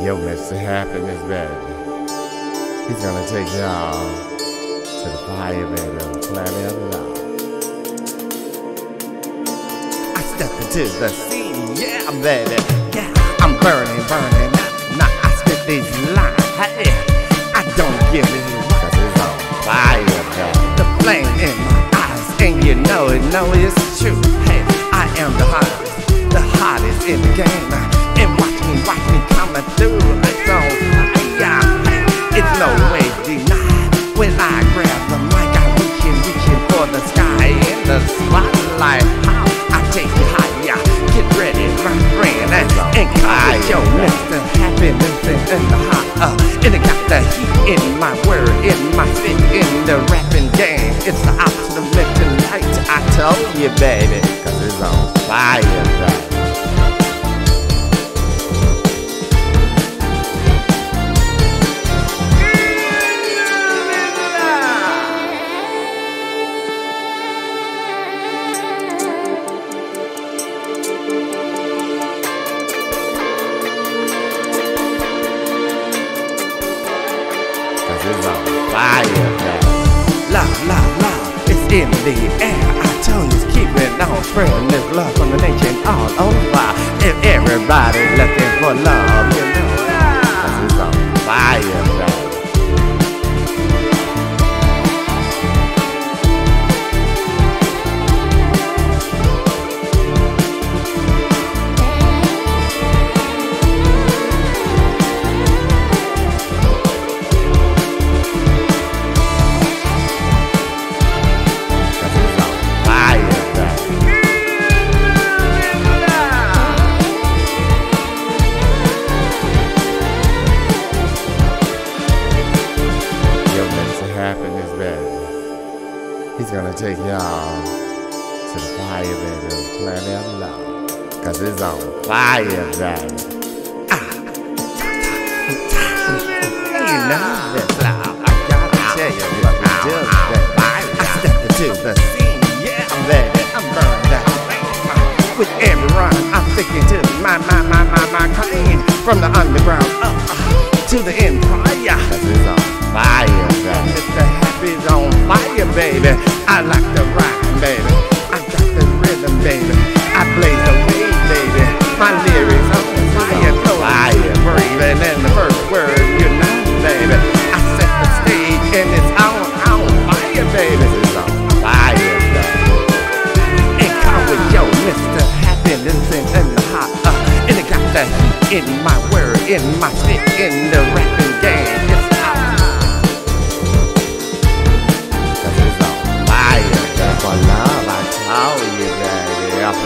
Yo, Mr. Happiness, baby. He's gonna take y'all to the fire, baby, on planet love. I step into the scene, yeah, baby. Yeah, I'm burning, burning. Now I spit these lines. Hey, I don't give it cause it's on fire, baby. The flame in my eyes, and you know it, know it's true. Hey, I am the hottest, the hottest in the game. Spotlight. How I take you higher. Get ready, my friend, and, with your Mr. Happiness in, the hot. Uh, and it got the heat in my word, in my spit, in the rapping game. It's the opposite tonight. I told you, baby, cause it's on fire, baby. Cause it's on fire, baby. Love, love, love, it's in the air. I tell you, it's keeping on spreading this love from the nation all over. If everybody looking for love, you know, cause it's on fire, He's gonna take y'all to the fire, baby, on planet of love. Cause it's on fire, baby. Ah. You know this, love. I gotta tell you what we do, baby. I stepped into the scene, yeah, baby. I'm burned out. With every rhyme, I'm sticking to my, my, my, my, my clean. From the underground up uh, to the empire. Cause it's on fire, baby. Mr. Happy's on fire, baby. I like the rhyme, baby. I got the rhythm, baby. I blaze the way, baby. My lyrics on fire, fire, breathing in the first word, you know, baby. I set the stage and it's on, on fire, baby. It's on fire, baby and come with yo, Mr. Happiness in, the hot, uh, and it got the heat in my word, in my spit, in the rapping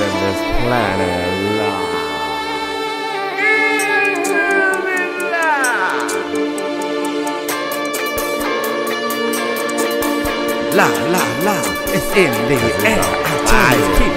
in this planet, love. Love, love, love, it's in the air. I